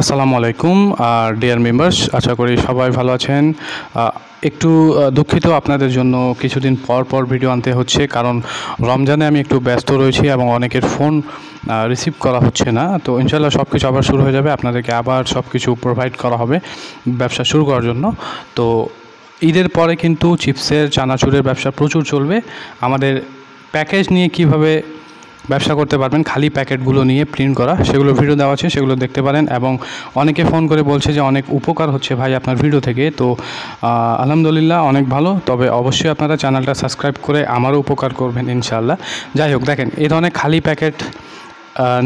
আসসালামু আলাইকুম, আর deer members আশা করি সবাই ভালো আছেন। একটু দুঃখিত আপনাদের জন্য কিছুদিন পর পর ভিডিও আনতে হচ্ছে, কারণ রমজানে আমি একটু ব্যস্ত রয়েছি এবং অনেকের ফোন রিসিভ করা হচ্ছে না। তো ইনশাল্লাহ সব কিছু আবার শুরু হয়ে যাবে, আপনাদেরকে আবার সব কিছু প্রোভাইড করা হবে ব্যবসা শুরু করার জন্য। তো ঈদের পরে কিন্তু চিপসের, চানাচুরের ব্যবসা প্রচুর চলবে। আমাদের প্যাকেজ নিয়ে কীভাবে ব্যবসা করতে পারবেন। খালি প্যাকেটগুলো নিয়ে প্রিন্ট করা। সেগুলো ভিডিও দেওয়া আছে, সেগুলো দেখতে পারেন এবং অনেকে ফোন করে বলছে যে অনেক উপকার হচ্ছে ভাই আপনার ভিডিও থেকে। তো আলহামদুলিল্লাহ অনেক ভালো। তবে অবশ্যই আপনারা চ্যানেলটা সাবস্ক্রাইব করে আমারও উপকার করবেন ইনশাআল্লাহ। যাই হোক, দেখেন এই ধরনের খালি প্যাকেট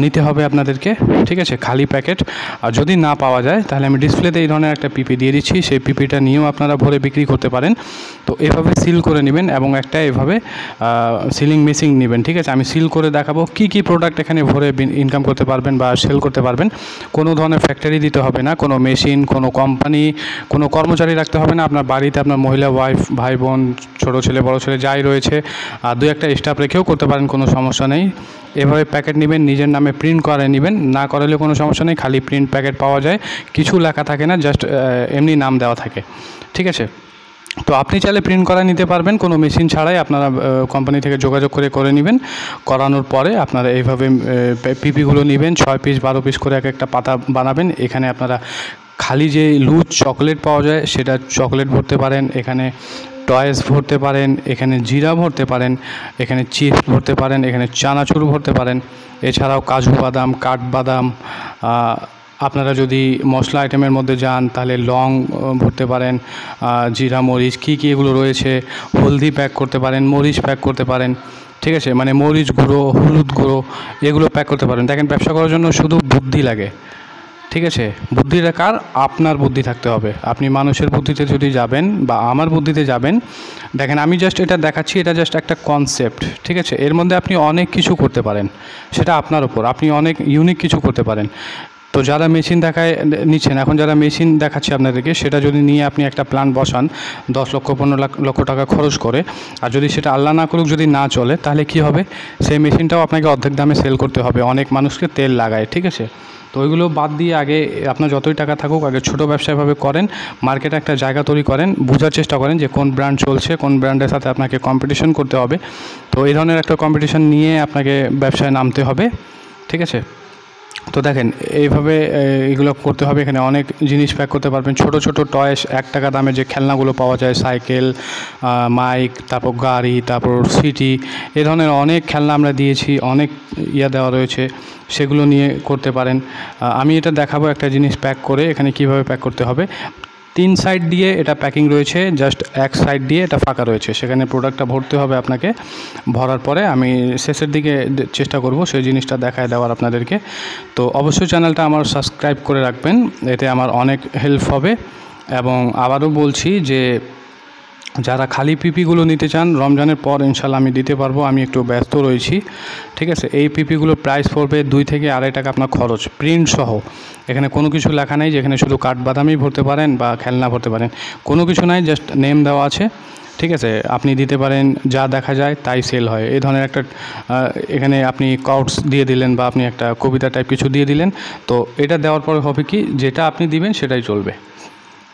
নিতে হবে আপনাদেরকে, ঠিক আছে? খালি প্যাকেট। আর যদি না পাওয়া যায়, তাহলে আমি ডিসপ্লেতে এই ধরনের একটা পিপি দিয়ে দিচ্ছি। সেই পিপিটা নিয়েও আপনারা ভরে বিক্রি করতে পারেন। তো এভাবে সিল করে নেবেন এবং একটা এভাবে সিলিং মেশিন নেবেন, ঠিক আছে? আমি সিল করে দেখাবো কি কি প্রোডাক্ট এখানে ভরে ইনকাম করতে পারবেন বা সেল করতে পারবেন। কোনো ধরনের ফ্যাক্টরি দিতে হবে না, কোনো মেশিন কোনো কোম্পানি কোনো কর্মচারী রাখতে হবে না। আপনার বাড়িতে আপনার মহিলা ওয়াইফ ভাই বোন ছোটো ছেলে, বড় ছেলে, যাই রয়েছে, আর দু একটা স্টাফ রেখেও করতে পারেন, কোনো সমস্যা নেই। এভাবে প্যাকেট নেবেন নিজের নামে প্রিন্ট করে নেবেন। না করালেও কোনো সমস্যা নেই, খালি প্রিন্ট প্যাকেট পাওয়া যায়। কিছু লেখা থাকে না জাস্ট এমনি নাম দেওয়া থাকে। ঠিক আছে? তো আপনি চাইলে প্রিন্ট করা নিতে পারবেন, কোনো মেশিন ছাড়াই আপনারা কোম্পানি থেকে যোগাযোগ করে করে নেবেন। করানোর পরে আপনারা এইভাবে পিপিগুলো নেবেন, ছয় পিস বারো পিস করে এক একটা পাতা বানাবেন। এখানে আপনারা খালি যে লুজ চকলেট পাওয়া যায়, সেটা চকলেট ভরতে পারেন। এখানে টয়েস ভরতে পারেন, এখানে জিরা ভরতে পারেন, এখানে চিপস ভরতে পারেন, এখানে চানাচুর ভরতে পারেন। এছাড়াও কাজু বাদাম কাঠবাদাম আপনারা যদি মশলা আইটেমের মধ্যে যান, তাহলে লং ভরতে পারেন জিরা, মরিচ, কী কী এগুলো রয়েছে, হলদি প্যাক করতে পারেন, মরিচ প্যাক করতে পারেন, ঠিক আছে? মানে মরিচ গুঁড়ো, হলুদ গুঁড়ো, এগুলো প্যাক করতে পারেন। দেখেন, ব্যবসা করার জন্য শুধু বুদ্ধি লাগে। ঠিক আছে? বুদ্ধিটা কার? আপনার বুদ্ধি থাকতে হবে। আপনি মানুষের বুদ্ধিতে যদি যাবেন বা আমার বুদ্ধিতে যাবেন, দেখেন আমি জাস্ট এটা দেখাচ্ছি, এটা জাস্ট একটা কনসেপ্ট ঠিক আছে? এর মধ্যে আপনি অনেক কিছু করতে পারেন, সেটা আপনার উপর। আপনি অনেক ইউনিক কিছু করতে পারেন। তো যারা মেশিন দেখায়, নিচ্ছেন, এখন যারা মেশিন দেখাচ্ছে আপনাদেরকে, সেটা যদি নিয়ে আপনি একটা প্ল্যান বসান, দশ লক্ষ, পনেরো লাখ, লক্ষ টাকা খরচ করে, আর যদি সেটা আল্লাহ না করুক, যদি না চলে, তাহলে কি হবে? সেই মেশিনটাও আপনাকে অর্ধেক দামে সেল করতে হবে। অনেক মানুষকে তেল লাগায়, ঠিক আছে? তো ওইগুলো বাদ দিয়ে আগে আপনার যতই টাকা থাকুক, আগে ছোটো ব্যবসা এভাবে করেন মার্কেটে একটা জায়গা তৈরি করেন, বোঝার চেষ্টা করেন যে কোন ব্র্যান্ড চলছে, কোন ব্র্যান্ডের সাথে আপনাকে কম্পিটিশন করতে হবে। তো এই ধরনের একটা কম্পিটিশন নিয়ে আপনাকে ব্যবসায় নামতে হবে, ঠিক আছে? তো দেখেন, এইভাবে এগুলো করতে হবে। এখানে অনেক জিনিস প্যাক করতে পারবেন। ছোট ছোট টয়েস এক টাকা দামে যে খেলনাগুলো পাওয়া যায় সাইকেল মাইক তারপর গাড়ি, তারপর সিটি এ ধরনের অনেক খেলনা আমরা দিয়েছি, অনেক ইয়া দেওয়া রয়েছে, সেগুলো নিয়ে করতে পারেন। আমি এটা দেখাবো একটা জিনিস প্যাক করে, এখানে কীভাবে প্যাক করতে হবে। তিন সাইড দিয়ে এটা প্যাকিং রয়েছে জাস্ট এক সাইড দিয়ে এটা ফাঁকা রয়েছে। সেখানে প্রোডাক্টটা ভরতে হবে আপনাকে। ভরার পরে আমি শেষের দিকে চেষ্টা করব সেই জিনিসটা দেখায় দেওয়ার আপনাদেরকে। তো অবশ্যই চ্যানেলটা আমার সাবস্ক্রাইব করে রাখবেন, এতে আমার অনেক হেল্প হবে। এবং আবারও বলছি যে যারা খালি পিপিগুলো নিতে চান, রমজানের পর ইনশাল্লাহ আমি দিতে পারব, আমি একটু ব্যস্ত রয়েছি। ঠিক আছে? এই পিপিগুলোর প্রাইস পড়বে দুই থেকে আড়াই টাকা আপনার খরচ প্রিন্ট সহ। এখানে কোনো কিছু লেখা নেই, যেখানে শুধু কাঠবাদামই ভরতে পারেন বা খেলনা ভরতে পারেন। কোনো কিছু নাই জাস্ট নেম দেওয়া আছে। ঠিক আছে? আপনি দিতে পারেন, যা দেখা যায় তাই সেল হয়। এই ধরনের একটা এখানে আপনি কাউটস দিয়ে দিলেন বা আপনি একটা কবিতা টাইপ কিছু দিয়ে দিলেন, তো এটা দেওয়ার পরে হবে কি, যেটা আপনি দিবেন সেটাই চলবে।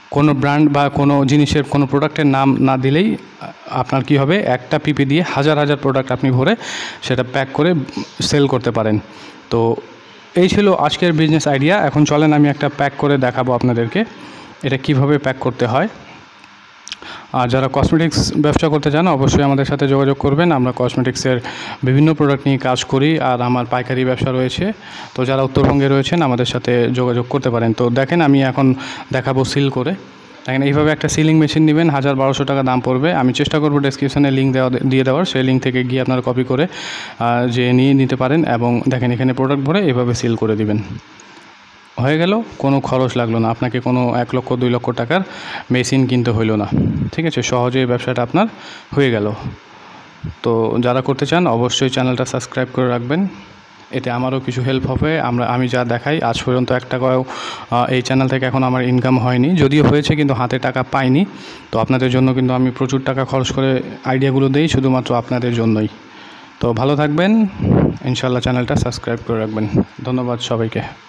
কোনো ব্র্যান্ড বা কোনো জিনিসের কোনো প্রোডাক্টের নাম না দিলেই আপনার কি হবে? একটা পিপি দিয়ে হাজার হাজার প্রোডাক্ট আপনি ভরে সেটা প্যাক করে সেল করতে পারেন। তো এই ছিল আজকের বিজনেস আইডিয়া। এখন চলেন আমি একটা প্যাক করে দেখাবো আপনাদেরকে। এটা কীভাবে প্যাক করতে হয়। আর যারা কসমেটিক্স ব্যবসা করতে চান, অবশ্যই আমাদের সাথে যোগাযোগ করবেন। আমরা কসমেটিক্সের বিভিন্ন প্রোডাক্ট নিয়ে কাজ করি আর আমার পাইকারি ব্যবসা রয়েছে। তো যারা উত্তরবঙ্গে রয়েছেন, আমাদের সাথে যোগাযোগ করতে পারেন। তো দেখেন, আমি এখন দেখাবো সিল করে। দেখেন, এইভাবে একটা সিলিং মেশিন নেবেন, হাজার বারোশো টাকা দাম পড়বে। আমি চেষ্টা করব ডেসক্রিপশানে লিঙ্ক দেওয়া, দিয়ে দেওয়ার। সেই লিঙ্ক থেকে গিয়ে আপনারা কপি করে যে নিয়ে নিতে পারেন এবং দেখেন, এখানে প্রোডাক্ট ভরে এভাবে সিল করে দিবেন। হয়ে গেল, কোনো খরচ লাগল না। আপনাকে কোনো এক লক্ষ, দুই লক্ষ টাকার মেশিন কিনতে হইল না। ঠিক আছে সহজে ব্যবসাটা আপনার হয়ে গেল। তো যারা করতে চান, অবশ্যই চ্যানেলটা সাবস্ক্রাইব করে রাখবেন। এতে আমারও কিছু হেল্প হবে। আমরা, আমি যা দেখাই, আজ পর্যন্ত এক টাকাও এই চ্যানেল থেকে এখন আমার ইনকাম হয়নি। যদিও হয়েছে, কিন্তু হাতে টাকা পাইনি। তো আপনাদের জন্য কিন্তু আমি প্রচুর টাকা খরচ করে আইডিয়াগুলো দিই, শুধুমাত্র আপনাদের জন্যই। তো ভালো থাকবেন। ইনশাল্লাহ চ্যানেলটা সাবস্ক্রাইব করে রাখবেন। ধন্যবাদ সবাইকে।